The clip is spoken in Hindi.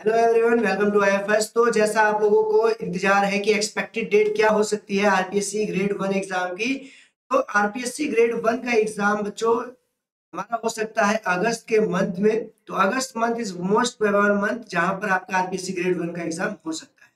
Hello everyone welcome to IFS तो जैसा आप लोगों को इंतज़ार है कि एक्सपेक्टेड डेट क्या हो सकती है आरपीएससी ग्रेड वन एग्ज़ाम की तो आरपीएससी ग्रेड वन का एग्ज़ाम बच्चों, हमारा हो सकता है अगस्त के मंथ में। तो August month is most probable month जहाँ पर आपका आरपीएससी ग्रेड वन का एग्ज़ाम हो सकता है।